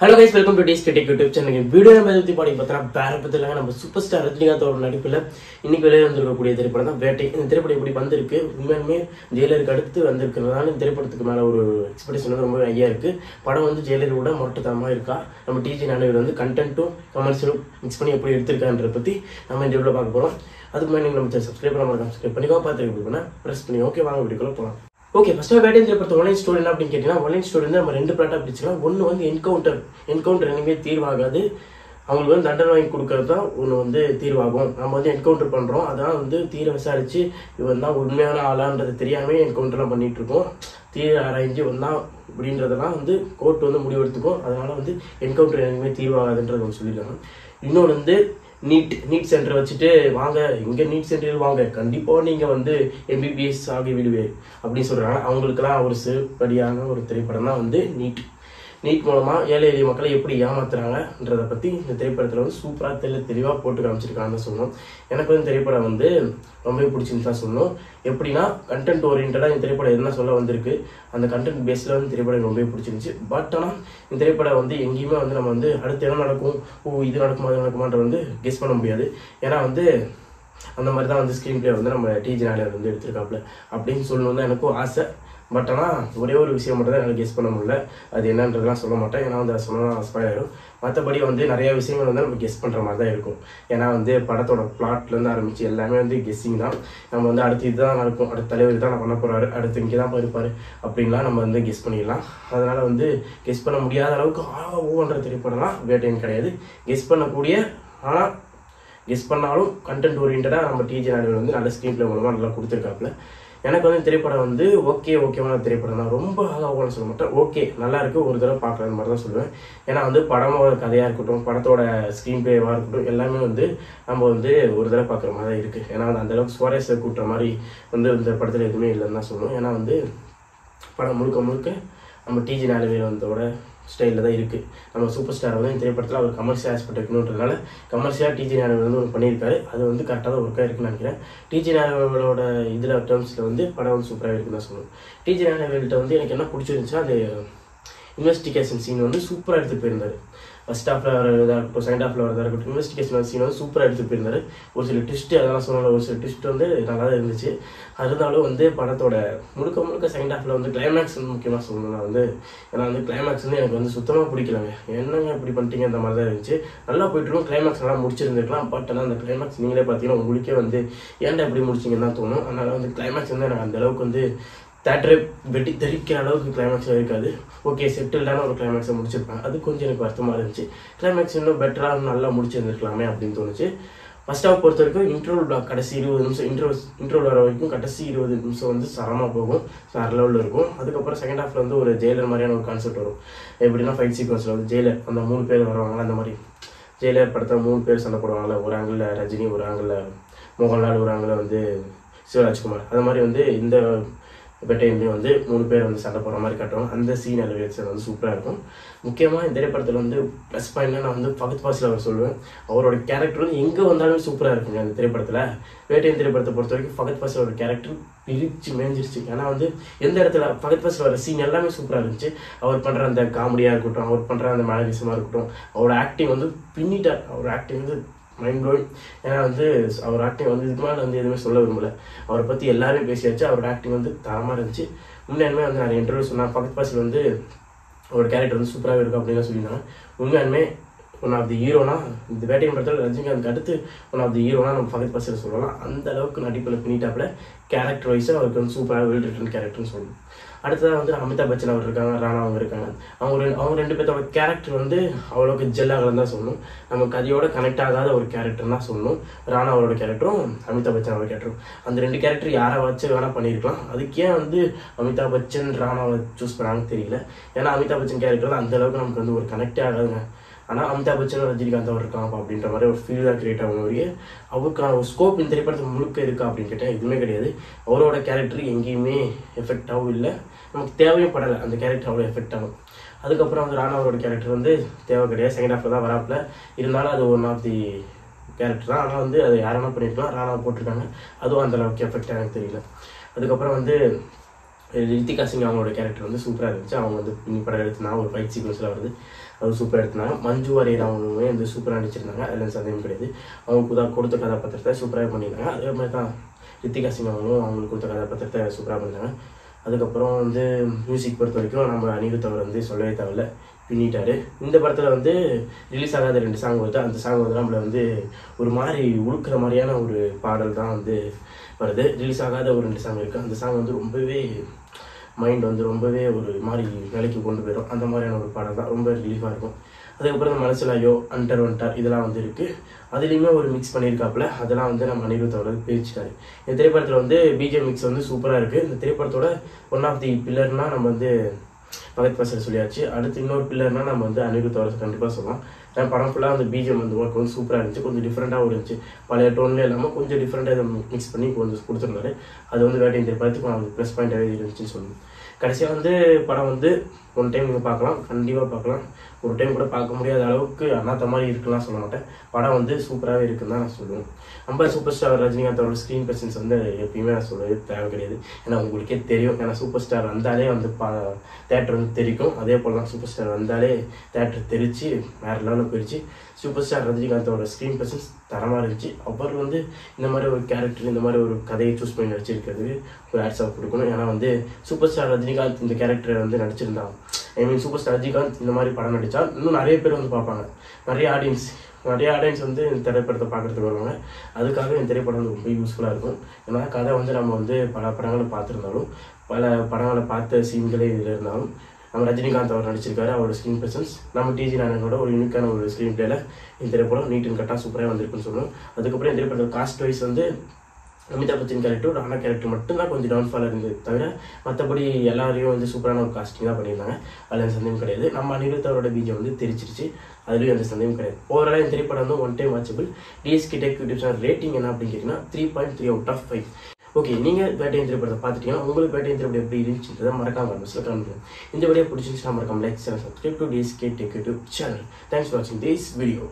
Hello guys welcome to DSK tech YouTube channel video நம்ம பற்றி பாடி பார்த்தா வேற நம்ம சூப்பர் ஸ்டார் ரஜினிகாந்தோட நடிப்பில் இன்னைக்கு வெளியே வந்திருக்கக்கூடிய திரைப்படம் தான் வேட்டை. இந்த திரைப்படம் எப்படி வந்திருக்கு? உண்மையுமே ஜெயிலருக்கு அடுத்து வந்திருக்கிறதுனால இந்த திரைப்படத்துக்கு மேலே ஒரு எக்ஸ்பெக்டேஷன் வந்து ரொம்ப ஐயா இருக்கு. படம் வந்து ஜெயிலரோட மொட்டத்தனமாக இருக்கா? நம்ம டிஜி நானவர் வந்து கண்டென்ட்டும் கமர்ஷியலும் மிக்ஸ் பண்ணி எப்படி எடுத்திருக்கான்றத பற்றி நம்ம இந்த வீடியோவில் பார்க்க போகிறோம் அதுக்கு முன்னாடி நீங்கள் நம்ம சப்ஸ்கிரைப் பண்ண மாதிரி சப்ஸ்கிரைப் பண்ணிக்கோ பார்த்துருக்கு பண்ணால் ப்ரெஸ் பண்ணி ஓகே வாங்க வீடியோக்குள்ளே போகலாம் ஓகே ஃபர்ஸ்ட் வேட்டை பொறுத்த ஒன்லைன் ஸ்டோரி என்ன அப்படின்னு கேட்டீங்கன்னா ஒன்லைன் ஸ்டோரி வந்து நம்ம ரெண்டு பிளாட்டாக பிடிச்சிக்கலாம் ஒன்று வந்து என்கவுண்டர் என்கவுண்டர் இனிமே தீர்வாகாது. அவங்களுக்கு வந்து தண்டனை வாங்கி கொடுக்கறது தான் ஒன்று வந்து தீர்வாகும். நம்ம வந்து என்கவுண்டர் பண்ணுறோம் அதான் வந்து தீர விசாரித்து இவன் தான் உண்மையான ஆளான்றது தெரியாமல் என்கவுண்டர்லாம் பண்ணிகிட்ருக்கோம் இருக்கோம். தீர ஆராய்ஞ்சு ஒன்றா அப்படின்றதெல்லாம் வந்து கோர்ட் வந்து முடிவெடுத்துக்கும். அதனால் வந்து என்கவுண்டர் இனிமே தீர்வாகாதுன்றது அவங்க சொல்லியிருக்காங்க. இன்னொன்று வந்து நீட் நீட் சென்டர் வச்சுட்டு வாங்க இங்கே நீட் சென்டர் வாங்க. கண்டிப்பாக நீங்கள் வந்து எம்பிபிஎஸ் ஆகி விடுவேன் அப்படின்னு சொல்கிறாங்க அவங்களுக்கெல்லாம் ஒரு சிறுபடியான ஒரு திரைப்படம் தான் வந்து நீட் நீட் மூலமாக ஏழை எளிய மக்களை எப்படி ஏமாத்துறாங்கன்றதை பற்றி இந்த திரைப்படத்தில் வந்து சூப்பராக தெளி தெளிவாக போட்டு காமிச்சிருக்காங்கன்னு சொல்லணும். எனக்கு வந்து திரைப்படம் வந்து ரொம்பவே பிடிச்சிருந்து தான் சொல்லணும். எப்படின்னா கண்டென்ட் ஓரியன்டாக இந்த திரைப்படம் என்ன சொல்ல வந்திருக்கு அந்த கண்டென்ட் பேஸில் வந்து திரைப்படம் ரொம்பவே பிடிச்சிருந்துச்சு. பட் ஆனால் இந்த திரைப்படம் வந்து எங்கேயுமே வந்து நம்ம வந்து அடுத்து என்ன நடக்கும்? ஓ இது நடக்குமா அது நடக்குமான்ற வந்து கெஸ் பண்ண முடியாது. ஏன்னா வந்து அந்த மாதிரி தான் வந்து ஸ்க்ரீன் பிளே வந்து நம்ம டிஜி நாளில் வந்து எடுத்திருக்காப்புல. அப்படின்னு சொல்லணும் தான் எனக்கும் ஆசை. பட் ஆனால் ஒரே ஒரு விஷயம் மட்டும் தான் என்னால் கெஸ் பண்ண முடியல. அது என்னன்றதுலாம் சொல்ல மாட்டேன். ஏன்னா வந்து அதை சொன்னால் ஸ்பாயில் ஆயிடும். மற்றபடி வந்து நிறைய விஷயங்கள் வந்து நம்ம கெஸ் பண்ணுற மாதிரி தான் இருக்கும். ஏன்னா வந்து படத்தோட பிளாட்லேருந்து ஆரம்பித்து எல்லாமே வந்து கெஸ்ஸிங் தான். நம்ம வந்து அடுத்து இதுதான் நடக்கும். அடுத்த தலைவர் தான் பண்ண போகிறாரு அடுத்து இங்கே தான் இருப்பார். அப்படின்லாம் நம்ம வந்து கெஸ் பண்ணிடலாம். அதனால் வந்து கெஸ் பண்ண முடியாத அளவுக்கு ஆ ஓன்ற திரைப்படம்லாம் வேட்டையும் கிடையாது. கெஸ் பண்ணக்கூடிய ஆனால் கெஸ் பண்ணாலும் கண்டென்ட் ஓரியன்டாக நம்ம டிஜி நாடுகள் வந்து நல்ல ஸ்க்ரீன் பிளே மூலமாக நல்லா கொடுத்துருக்காப்புல. எனக்கு வந்து திரைப்படம் வந்து ஓகே ஓகேவான திரைப்படம் தான். ரொம்ப ஆகாவோன்னு சொல்ல மாட்டேன். ஓகே நல்லா இருக்கு. ஒரு தடவை பார்க்கலாம் மாதிரி தான் சொல்லுவேன். ஏன்னா வந்து படமோட கதையாக இருக்கட்டும் படத்தோட ஸ்க்ரீன் பிளேவாக இருக்கட்டும் எல்லாமே வந்து நம்ம வந்து ஒரு தடவை பார்க்குற மாதிரி தான் இருக்குது ஏன்னா வந்து அந்த அளவுக்கு சுவாரஸ்ய கூட்டுற மாதிரி வந்து இந்த படத்தில் எதுவுமே இல்லைன்னு தான் சொல்லுவோம் ஏன்னா வந்து படம் முழுக்க முழுக்க நம்ம டிஜி நாலுவேல் வந்தோட ஸ்டைலில் தான் இருக்குது நம்ம சூப்பர் ஸ்டார் வந்து இந்த திரைப்படத்தில் அவர் கமர்ஷியல் ஆஸ்பெக்ட் இருக்கணுன்றதுனால கமர்ஷியலாக டிஜி நாயகர் வந்து ஒரு பண்ணியிருக்காரு அது வந்து கரெக்டாக தான் ஒர்க்காக இருக்குன்னு நினைக்கிறேன். டிஜி நாயகர்களோட இதில் டேர்ம்ஸில் வந்து படம் வந்து சூப்பராக இருக்குன்னு தான் சொல்லணும். டிஜி நாயகர்கள்ட்ட வந்து எனக்கு என்ன பிடிச்சிருந்துச்சுன்னா அது இன்வெஸ்டிகேஷன் சீன் வந்து சூப்பராக எடுத்து போயிருந்தார். ஃபர்ஸ்ட் ஹாஃபில் வரதா இருக்கட்டும் செகண்ட் ஹாஃபில் வரதா இருக்கட்டும் இன்வெஸ்டிகேஷன் சீன் வந்து சூப்பராக எடுத்து போயிருந்தார். ஒரு சில ட்விஸ்ட் அதெல்லாம் சொன்னால ஒரு சில ட்விஸ்ட் வந்து நல்லா தான் இருந்துச்சு. இருந்தாலும் வந்து படத்தோட முழுக்க முழுக்க செகண்ட் ஹாஃபில் வந்து கிளைமேக்ஸ் வந்து முக்கியமாக சொல்லணும் நான் வந்து ஏன்னா வந்து கிளைமேக்ஸ் வந்து எனக்கு வந்து சுத்தமாக பிடிக்கலங்க. என்னங்க இப்படி பண்ணிட்டீங்க அந்த மாதிரி தான் இருந்துச்சு. நல்லா போயிட்டு கிளைமேக்ஸ் நல்லா முடிச்சிருந்துருக்கலாம். பட் ஆனால் அந்த கிளைமேக்ஸ் நீங்களே பார்த்தீங்கன்னா உங்களுக்கே வந்து ஏன்டா இப்படி முடிச்சிங்கன்னு தான் தோணும். அதனால வந்து கிளைமேக்ஸ் வந்து எனக்கு அந்த அளவுக்கு வந்து தேட்டரை வெட்டி தெரிக்கிற அளவுக்கு கிளைமேக்ஸ் இருக்காது. ஓகே செட்டில்டான ஒரு கிளைமேக்ஸை முடிச்சிருப்பேன் அது கொஞ்சம் எனக்கு வருத்தமாக இருந்துச்சு. கிளைமேக்ஸ் இன்னும் பெட்டராக நல்லா முடிச்சிருந்துருக்கலாமே அப்படின்னு தோணுச்சு. ஃபர்ஸ்ட் ஹாஃப் பொறுத்த வரைக்கும் இன்ட்ரோல் பிளாக் கடைசி இருபது நிமிஷம் இன்டர்வல் இன்ட்ரோல் வர வரைக்கும் கடைசி இருபது நிமிஷம் வந்து சரமாக போகும். வேறு லெவலில் இருக்கும். அதுக்கப்புறம் செகண்ட் ஹாஃப்ல வந்து ஒரு ஜெயிலர் மாதிரியான ஒரு கான்செப்ட் வரும். எப்படின்னா ஃபைட் சீக்வன்ஸில் வந்து ஜெயிலர் அந்த மூணு பேர் வருவாங்களா அந்த மாதிரி. ஜெயிலர் படத்தில் மூணு பேர் சண்டை போடுவாங்கல்ல ஒரு ஆங்கிளில் ரஜினி ஒரு ஆங்கிளில் மோகன்லால் ஒரு ஆங்கிளில் வந்து சிவராஜ்குமார். அது மாதிரி வந்து இந்த பெட்டைன்லேயும் வந்து மூணு பேர் வந்து சண்டை போகிற மாதிரி காட்டுவாங்க. அந்த சீன் எலிவேஷன் வந்து சூப்பராக இருக்கும். முக்கியமாக இந்த திரைப்படத்தில் வந்து ப்ளஸ் பாயிண்ட்னா நான் வந்து பகத் பாசில் அவர் சொல்லுவேன். அவரோட கேரக்டர் வந்து எங்கே வந்தாலும் சூப்பராக இருக்குங்க அந்த திரைப்படத்தில். வேட்டையன் திரைப்படத்தை பொறுத்த வரைக்கும் பகத் பாசிலோட கேரக்டர் பிரிச்சு மேஞ்சிருச்சு. ஏன்னா வந்து எந்த இடத்துல பகத் பாசில் வர சீன் எல்லாமே சூப்பராக இருந்துச்சு. அவர் பண்ணுற அந்த காமெடியாக இருக்கட்டும் அவர் பண்ணுற அந்த மேனரிசமாக இருக்கட்டும் அவரோட ஆக்டிங் வந்து பின்னிட்டார் அவர் ஆக்டிங் வந்து மைண்ட் ப்ளோயிங் ஏன்னா வந்து அவர் ஆக்டிங் வந்து இதுக்கு மேலே வந்து எதுவுமே சொல்ல விரும்பல. அவரை பற்றி எல்லாருமே பேசியாச்சு அவர் ஆக்டிங் வந்து தரமாக இருந்துச்சு. உண்மையாலுமே வந்து நிறைய இன்டர்வியூ சொன்னால் பக்கத்து பாசில் வந்து அவரோட கேரக்டர் வந்து சூப்பராகவே இருக்கும் அப்படின்னு சொல்லியிருந்தாங்க. உண்மையாலுமே ஒன் ஆஃப் தி ஹீரோனா இந்த வேட்டையின் படத்தில் ரஜினிகாந்த் அடுத்து ஒன் ஆஃப் தி ஹீரோனா நம்ம பக்கத்து பாசில் சொல்லலாம். அந்த அளவுக்கு நடிப்பில் பின்னிட்டாப்புல கேரக்டர் வைஸாக அவருக்கு வந்து சூப்பராக வெல் ரிட்டன் கேரக்டர்னு சொல்லணும். அடுத்ததாக வந்து அமிதாப் பச்சன் அவர் இருக்காங்க ராணா அவங்க இருக்காங்க. அவங்க ரெண்டு அவங்க ரெண்டு பேர்த்தோட கேரக்டர் வந்து அவ்வளோக்கு ஜெல்லாகலன்னு தான் சொல்லணும். நம்ம கதையோட கனெக்ட் ஆகாத ஒரு கேரக்டர் தான் சொல்லணும். ராணா அவரோட கேரக்டரும் அமிதாப் பச்சன் அவரோட கேரக்டரும் அந்த ரெண்டு கேரக்டர் யாரை வச்சு வேணால் பண்ணியிருக்கலாம். அதுக்கு ஏன் வந்து அமிதாப் பச்சன் ராணாவை சூஸ் பண்ணாங்கன்னு தெரியல. ஏன்னா அமிதாப் பச்சன் கேரக்டர் வந்து அந்த அளவுக்கு நமக்கு வந்து ஒரு கனெக்டே ஆகாதுங்க. ஆனால் அமிதாப் பச்சன் ரஜினிகாந்த் அவர் இருக்கான் அப்படின்ற மாதிரி ஒரு ஃபீல் தான் கிரியேட் ஆகும் வரையே அவருக்கான ஒரு ஸ்கோப் இந்த திரைப்படத்தில் முழுக்க இருக்கா அப்படின்னு கேட்டால் எதுவுமே கிடையாது. அவரோட கேரக்டர் எங்கேயுமே எஃபெக்டாகவும் இல்லை. நமக்கு தேவையும் படலை. அந்த கேரக்டர் அவ்வளோ எஃபெக்ட் ஆகும். அதுக்கப்புறம் வந்து ராணாவரோட கேரக்டர் வந்து தேவை கிடையாது. செகண்ட் ஹாஃபில் தான் வராப்பில். இருந்தாலும் அது ஒன் ஆஃப் தி கேரக்டர் தான் ஆனால் வந்து அது யாரெல்லாம் பண்ணியிருக்கலாம் ராணா போட்டிருக்காங்க. அதுவும் அந்த அளவுக்கு எஃபெக்ட் எனக்கு தெரியல. அதுக்கப்புறம் வந்து ரித்திகா சிங் அவங்களோட கேரக்டர் வந்து சூப்பராக இருந்துச்சு. அவங்க வந்து பின்னி படம் எடுத்திருந்தாங்க ஒரு ஃபைட் சீக்வன்ஸில் வருது. அது சூப்பராக எடுத்திருந்தாங்க மஞ்சு வாரியர் அவங்களுமே வந்து சூப்பராக நடிச்சிருந்தாங்க. அதில் சந்தேகம் கிடையாது. அவங்க புதா கொடுத்த கதாபாத்திரத்தை சூப்பராக பண்ணியிருந்தாங்க அதே மாதிரி தான் ரித்திகா சிங் அவங்களும் அவங்களுக்கு கொடுத்த கதாபாத்திரத்தை சூப்பராக பண்ணியிருந்தாங்க அதுக்கப்புறம் வந்து மியூசிக் பொறுத்த வரைக்கும் நம்ம அனிருத் அவர் வந்து சொல்லவே தேவையில்ல. பின்னிட்டாரு இந்த படத்தில் வந்து ரிலீஸ் ஆகாத ரெண்டு சாங் வருது. அந்த சாங் வந்து நம்மளை வந்து ஒரு மாதிரி உழுக்கிற மாதிரியான ஒரு பாடல் தான் வந்து வருது. ரிலீஸ் ஆகாத ஒரு ரெண்டு சாங் இருக்குது அந்த சாங் வந்து ரொம்பவே மைண்ட் வந்து ரொம்பவே ஒரு மாதிரி நிலைக்கு கொண்டு போயிடும். அந்த மாதிரியான ஒரு பாடல் தான் ரொம்ப ரிலீஃபாக இருக்கும். அதுக்கப்புறம் இந்த மனசில் ஐயோ அண்டர் ஒன்டர் இதெல்லாம் வந்து இருக்குது அதுலேயுமே ஒரு மிக்ஸ் பண்ணியிருக்காப்புல. அதெல்லாம் வந்து நம்ம அனிருத்தோட அவர்கள் பிரிச்சுட்டாரு. இந்த திரைப்படத்தில் வந்து பிஜே மிக்ஸ் வந்து சூப்பராக இருக்குது இந்த திரைப்படத்தோட ஒன் ஆஃப் தி பில்லர்னால் நம்ம வந்து பகத் பசல் சொல்லியாச்சு. அடுத்து இன்னொரு பில்லர்னா நம்ம வந்து அனிருத் அவரை கண்டிப்பாக சொல்லலாம் ஏன்னா படம் ஃபுல்லாக அந்த பிஜிஎம் வந்து ஒர்க் வந்து சூப்பராக இருந்துச்சு. கொஞ்சம் டிஃப்ரெண்ட்டாகவும் இருந்துச்சு. பழைய டோன்லேயே இல்லாமல் கொஞ்சம் டிஃப்ரெண்ட்டாக இதை மிக்ஸ் பண்ணி கொஞ்சம் கொடுத்துருந்தாரு. அது வந்து வேட்டையின் திரைப்படத்துக்கு அது ப்ளஸ் பாயிண்ட்டாகவே இருந்துச்சுன்னு சொல்லணும் கடைசியாக வந்து படம் வந்து ஒன் டைம் நீங்கள் பார்க்கலாம். கண்டிப்பாக பார்க்கலாம். ஒரு டைம் கூட பார்க்க முடியாத அளவுக்கு அண்ணாத்த மாதிரி இருக்குலாம் சொல்ல மாட்டேன். படம் வந்து சூப்பராகவே இருக்குன்னு தான் நான் சொல்லுவேன். நம்ம சூப்பர் ஸ்டார் ரஜினிகாந்தோட ஸ்க்ரீன் பிரசன்ஸ் வந்து எப்பயுமே நான் சொல்லவே தேவை கிடையாது. ஏன்னா உங்களுக்கே தெரியும். ஏன்னா சூப்பர் ஸ்டார் வந்தாலே வந்து பா தேட்டர் வந்து தெரிக்கும். அதே போல் தான் சூப்பர் ஸ்டார் வந்தாலே தேட்டர் தெரிச்சு வேறு லெவலில் போயிடுச்சு சூப்பர் ஸ்டார் ரஜினிகாந்தோட ஸ்க்ரீன் பிரசன்ஸ் தரமாக இருந்துச்சு. அவர் வந்து இந்த மாதிரி ஒரு கேரக்டர் இந்த மாதிரி ஒரு கதையை சூஸ் பண்ணி நடிச்சிருக்கிறதுக்கு ஒரு ஆட்ஸ் ஆஃப் கொடுக்கணும். ஏன்னா வந்து சூப்பர் ஸ்டார் ரஜினிகாந்த் இந்த கேரக்டரை வந்து நடிச்சிருந்தாங்க I mean super star Rajinikanth இந்த மாதிரி படம் நடித்தா இன்னும் நிறைய பேர் வந்து பார்ப்பாங்க. நிறைய ஆடியன்ஸ் நிறைய ஆடியன்ஸ் வந்து இந்த திரைப்படத்தை பார்க்குறதுக்கு வருவாங்க. அதுக்காக இந்த திரைப்படம் வந்து ரொம்ப யூஸ்ஃபுல்லாக இருக்கும். ஏன்னா கதை வந்து நம்ம வந்து பல படங்களை பார்த்துருந்தாலும் பல படங்களை பார்த்த சீன்களே இதில் இருந்தாலும் நம்ம ரஜினிகாந்த் அவர் நடிச்சிருக்காரு அவரோட ஸ்க்ரீன் பிரசன்ஸ் நம்ம டிஜி நாயனோட ஒரு யூனிக்கான ஒரு ஸ்க்ரீன் பிளேல இந்த திரைப்படம் நீட் அண்ட் கட்டாக சூப்பராக வந்திருக்குன்னு சொல்லணும். அதுக்கப்புறம் இந்த திரைப்படத்தில் காஸ்ட் வைஸ் வந்து அமிதாப் பச்சன் கேரக்டர் ராணா கேரக்டர் மட்டும்தான் கொஞ்சம் டவுன்ஃபால் இருந்தது தவிர மற்றபடி எல்லாரையும் வந்து சூப்பரான ஒரு காஸ்டிங் தான் பண்ணியிருந்தாங்க. அதில் எந்த சந்தேகம் கிடையாது. நம்ம அனிருத் அவரோட பீஜம் வந்து தெரிச்சிருச்சு அதுலேயும் எந்த சந்தேகம் கிடையாது. ஓவராலாக இந்த திரைப்படம் வந்து one time watchable DSK tech YouTube channel rating என்ன அப்படின்னு கேட்டிங்கன்னா three point three out of five okay நீங்கள் வேட்டையின் திரைப்படத்தை பார்த்துட்டீங்கன்னா உங்களுக்கு வேட்டையின் திரைப்படம் எப்படி இருந்துச்சுன்றதை மறக்காம மனசில் கமெண்ட் இந்த வீடியோ பிடிச்சிருந்துச்சுன்னா மறக்காம like channel subscribe to DSK tech YouTube channel thanks for வாட்சிங் திஸ் வீடியோ